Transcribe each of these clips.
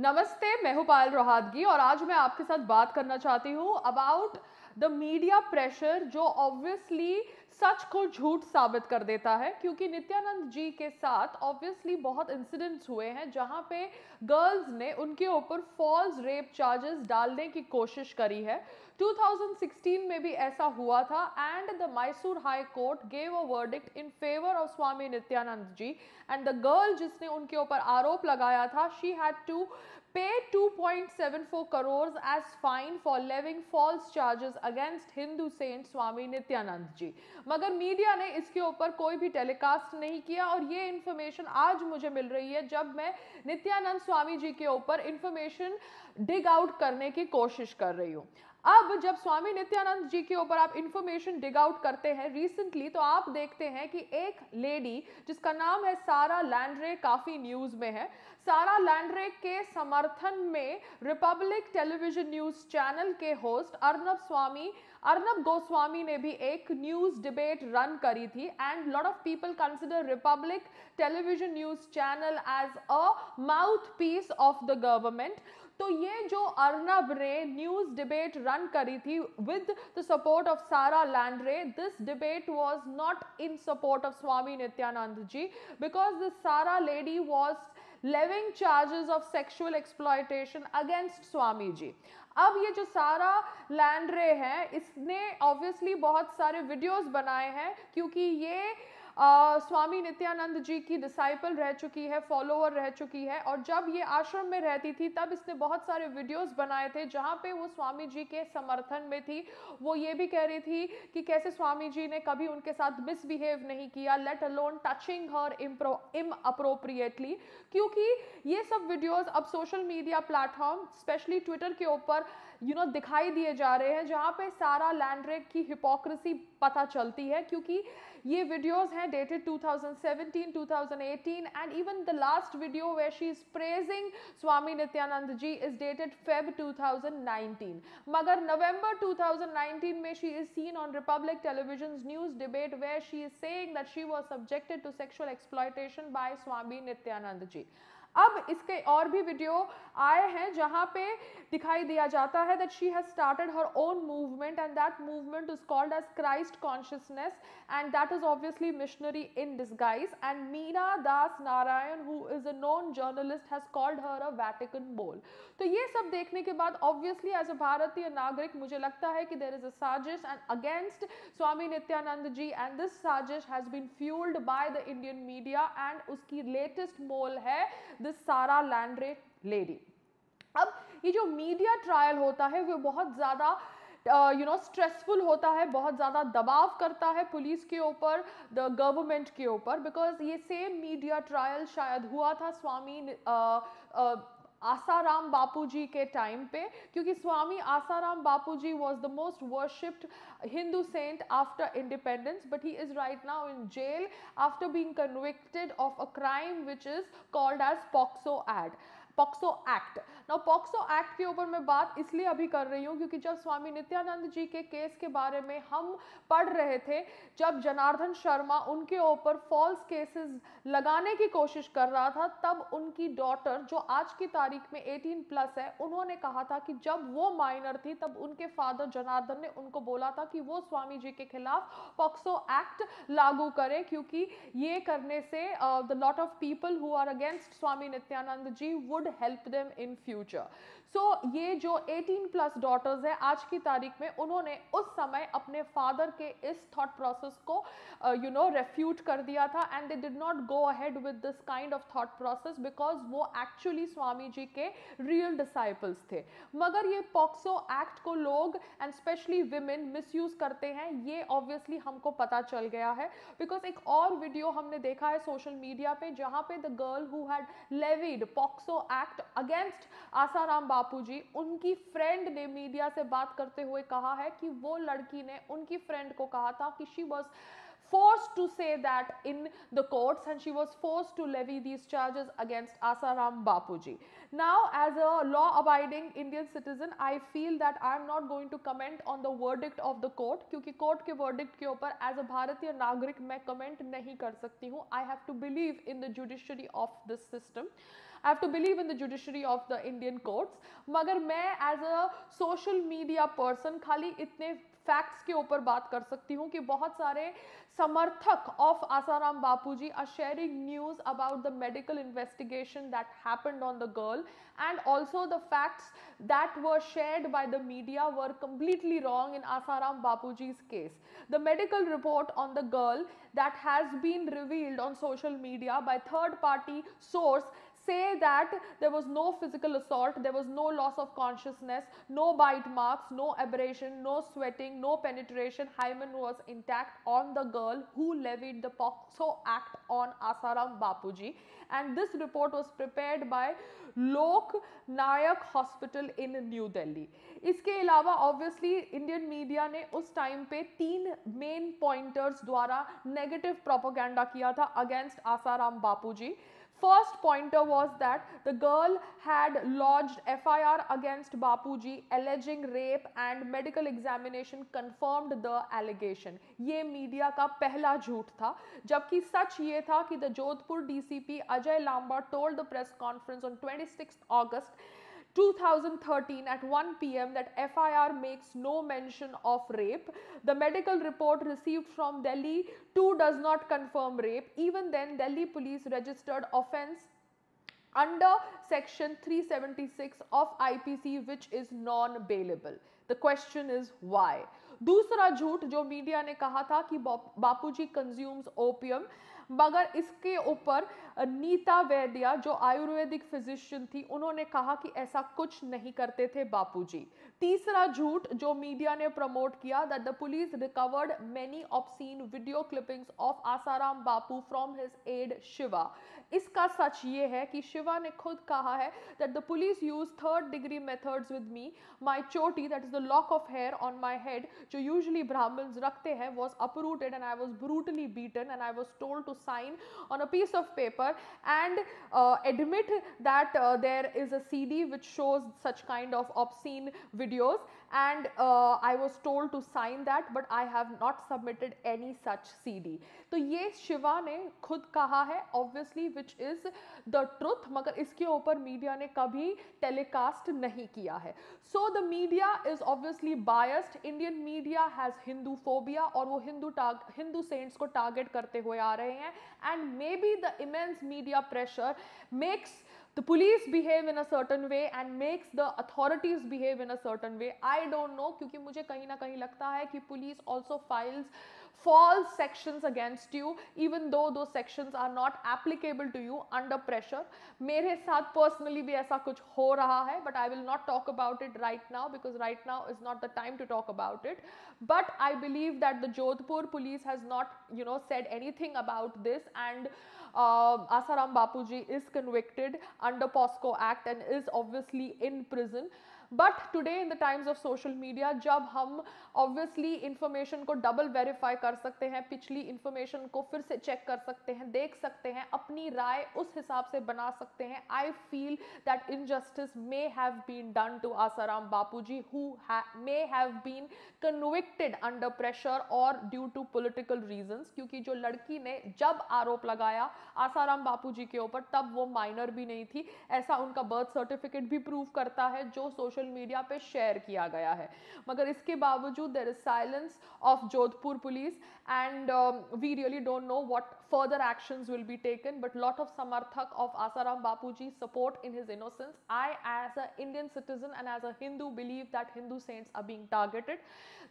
नमस्ते, मैं हूँ पायल रोहातगी और आज मैं आपके साथ बात करना चाहती हूँ अबाउट द मीडिया प्रेशर जो ऑब्वियसली सच को झूठ साबित कर देता है, क्योंकि नित्यानंद जी के साथ ऑब्वियसली बहुत इंसिडेंट्स हुए हैं जहाँ पे गर्ल्स ने उनके ऊपर फॉल्स रेप चार्जेस डालने की कोशिश करी है। 2016 में भी ऐसा हुआ था and the Mysore high court gave a verdict in favour of Swami Nityanand ji and the girl जिसने उनके ऊपर आरोप लगाया था she had to pay 2.74 crores as fine for levying false charges against Hindu saint Swami Nityanand ji. मगर media ने इसके ऊपर कोई भी टेलीकास्ट नहीं किया और ये इन्फॉर्मेशन आज मुझे मिल रही है जब मैं नित्यानंद स्वामी जी के ऊपर इन्फॉर्मेशन डिग आउट करने की कोशिश कर रही हूँ अब जब स्वामी नित्यानंद जी के ऊपर आप इंफॉर्मेशन डिग आउट करते हैं रिसेंटली तो आप देखते हैं कि एक लेडी जिसका नाम है सारा लैंड्रे काफ़ी न्यूज़ में है, सारा लैंड्रे के समर्थन में रिपब्लिक टेलीविज़न न्यूज़ चैनल के होस्ट अर्नब स्वामी, अर्नब गोस्वामी ने भी एक न्यूज़ डिबेट रन करी थी and lot of people consider Republic television news channel as a mouthpiece of the government तो ये जो अर्नब ने न्यूज़ डिबेट रन करी थी with the support of Sarah Landry this debate was not in support of Swami Nityanand ji because this Sarah lady was levelling charges of sexual exploitation against Swami ji. अब ये जो सारा लैंड्रे है, इसने obviously बहुत सारे वीडियोस बनाए हैं, क्योंकि ये स्वामी नित्यानंद जी की डिसाइपल रह चुकी है फॉलोअर रह चुकी है और जब ये आश्रम में रहती थी, तब इसने बहुत सारे वीडियोस बनाए थे जहाँ पे वो स्वामी जी के समर्थन में थी। वो ये भी कह रही थी कि कैसे स्वामी जी ने कभी उनके साथ मिसबिहेव नहीं किया लेट अलोन टचिंग हर इम अप्रोप्रिएटली क्योंकि ये सब वीडियोज़ अब social media platform specially Twitter के ऊपर यू नो दिखाई दिए जा रहे हैं, जहाँ पे सारा लैंड्रेक की हिपोक्रेसी पता चलती है, क्योंकि ये वीडियोस हैं dated 2017 2018 and even the last video where she is praising Swami Nityanand ji is dated Feb 2019 मगर नवंबर 2019 में she is seen on Republic television news debate where she is saying that she was subjected to sexual exploitation by Swami Nityanand ji अब इसके और भी video आए हैं जहाँ पे दिखाई दिया जाता है that she has started her own movement and that movement is called as Christ consciousness and that is obviously missionary in disguise and Meena Das Narayan who is a known journalist has called her a Vatican mole तो ये सब देखने के बाद obviously as a भारतीय नागरिक मुझे लगता है कि देर इज़ अ साजिश and against Swami Nityanand ji and this साजिश has been fuelled by the Indian media and उसकी लेटेस्ट मोल है दिस सारा लैंड्रे लेडी। अब ये जो मीडिया ट्रायल होता है वो बहुत ज़्यादा यू नो स्ट्रेसफुल होता है बहुत ज़्यादा दबाव करता है पुलिस के ऊपर द गवर्नमेंट के ऊपर बिकॉज़ ये सेम मीडिया ट्रायल शायद हुआ था स्वामी uh, uh, आसाराम बापूजी के टाइम पे, क्योंकि Swami Asaram Bapuji was the most worshipped Hindu saint after independence but he is right now in jail after being convicted of a crime which is called as POCSO ad POCSO act. Now POCSO act के ऊपर मैं बात इसलिए अभी कर रही हूँ क्योंकि जब स्वामी नित्यानंद जी के केस के बारे में हम पढ़ रहे थे, जब जनार्दन शर्मा उनके ऊपर फॉल्स केसेस लगाने की कोशिश कर रहा था, तब उनकी डॉटर जो आज की तारीख में 18 प्लस है, उन्होंने कहा था कि जब वो माइनर थी, तब उनके फादर जनार्दन ने उनको बोला था कि वो स्वामी जी के खिलाफ पॉक्सो एक्ट लागू करें क्योंकि ये करने से the lot of people who are against Swami Nityanand ji would help them in future. So ये जो 18 प्लस डॉटर्स है, आज की तारीख में उन्होंने उस समय अपने फादर के इस थॉट प्रोसेस को यू नो रेफ्यूट कर दिया था and they did not go ahead with this kind of thought process because वो एक्चुअली स्वामी जी के रियल डिसाइपल्स थे. मगर ये पॉक्सो एक्ट को लोग एंड स्पेशली विमेन मिसयूज करते हैं, ये ऑब्वियसली हमको पता चल गया है. बिकॉज़ एक और वीडियो हमने देखा है सोशल मीडिया पे, जहाँ पे the girl who had levied POCSO act against Asaram Bapuji, उनकी फ्रेंड ने मीडिया से बात करते हुए कहा है कि वो लड़की ने उनकी फ्रेंड को कहा था कि she was forced to say that in the courts and she was forced to levy these charges against Asaram Bapuji. Now, as a law abiding Indian citizen, I feel that I am not going to comment on the verdict of the court क्योंकि court के verdict के ऊपर as a भारतीय नागरिक मैं comment नहीं कर सकती हूँ I have to believe in the judiciary of this system. I have to believe in the judiciary of the Indian courts मगर मैं as a social media person खाली इतने फैक्ट्स के ऊपर बात कर सकती हूँ कि बहुत सारे समर्थक of Asaram Bapu ji are sharing news about the medical investigation that happened on the girl and also the facts that were shared by the media were completely wrong in Asaram Bapu ji's case the medical report on the girl that has been revealed on social media by third party source say that there was no physical assault, there was no loss of consciousness, no bite marks, no aberration, no sweating, no penetration. Hymen was intact on the girl who levied the POXO Act on Asaram Bapuji. And this report was prepared by Lok Nayak Hospital in New Delhi. इसके अलावा obviously Indian media ने उस time पे तीन main pointers द्वारा negative propaganda किया था against Asaram Bapuji First pointer was that the girl had lodged FIR against Bapuji alleging rape and medical examination confirmed the allegation. ये मीडिया का पहला झूठ था जबकि सच ये था कि the Jodhpur DCP Ajay Lamba told the press conference on 26th August 2013 at 1 pm that FIR makes no mention of rape. The medical report received from Delhi too does not confirm rape. Even then, Delhi police registered offence under section 376 of IPC which is non-bailable. The question is why? दूसरा झूठ जो media ने कहा था कि बापूजी consumes opium मगर इसके ऊपर नीता वैद्या, जो आयुर्वेदिक फिजिशियन थी, उन्होंने कहा कि ऐसा कुछ नहीं करते थे बापूजी। तीसरा झूठ जो मीडिया ने प्रमोट किया that the police recovered many obscene video clippings of Asaram Bapu from his add शिवा इसका सच ये है कि शिवा ने खुद कहा है that the police use third degree methods with me my चोटी that is the lock of hair on my head जो यूजुअली ब्राह्मण्स रखते हैं was uprooted and I was brutally beaten and I was told to sign on a piece of paper and admit that there is a CD which shows such kind of obscene videos and uh, I was told to sign that but I have not submitted any such CD. तो ये शिवा ने खुद कहा है obviously which is the truth मगर इसके ऊपर media ने कभी टेलीकास्ट नहीं किया है। So the media is obviously biased Indian media has Hindu phobia और वो हिंदू हिंदू सेंट्स को टारगेट करते हुए आ रहे हैं। Maybe the immense media pressure makes the police behave in a certain way and makes the authorities behave in a certain way i don't know क्योंकि मुझे कहीं ना कहीं लगता है कि police also files false sections against you even though those sections are not applicable to you under pressure मेरे साथ personally भी ऐसा कुछ हो रहा है but I will not talk about it right now because right now is not the time to talk about it but I believe that the Jodhpur police has not you know said anything about this and uh, Um, Asaram Bapuji is convicted under POSCO Act and is obviously in prison. But today in the times of social media जब हम obviously information को double verify कर सकते हैं, पिछली information को फिर से चेक कर सकते हैं, देख सकते हैं, अपनी राय उस हिसाब से बना सकते हैं I feel that injustice may have been done to Asaram Bapuji who may have been convicted under pressure और ड्यू टू पोलिटिकल रीजंस क्योंकि जो लड़की ने जब आरोप लगाया आसाराम बापूजी के ऊपर, तब वो माइनर भी नहीं थी। ऐसा उनका बर्थ सर्टिफिकेट भी प्रूव करता है, जो सोशल सोशल मीडिया पे शेयर किया गया है। मगर इसके बावजूद there is silence of Jodhpur police and we really don't know what further actions will be taken but lot of samarthak of Asaram Bapuji support in his innocence. I as an Indian citizen and as a Hindu believe that Hindu saints are being targeted.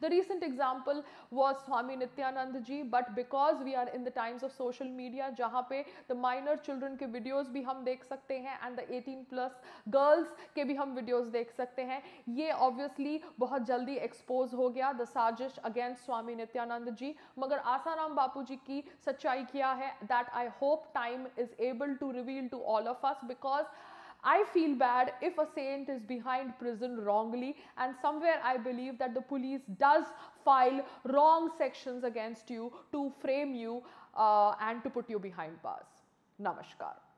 The recent example was Swami Nityanand ji but because we are in the times of social media जहाँ पे the minor children के videos भी हम देख सकते हैं and the 18 plus girls के भी हम videos देख सकते सकते हैं ये ऑब्वियसली बहुत जल्दी एक्सपोज हो गया द साजिश अगेंस्ट स्वामी नित्यानंद जी मगर आसाराम बापू जी की सच्चाई क्या that I hope time is able to reveal to all of us because I feel bad if a saint is behind prison wrongly and somewhere I believe that the police does file wrong sections against you to frame you uh, and to put you behind bars. Namaskar.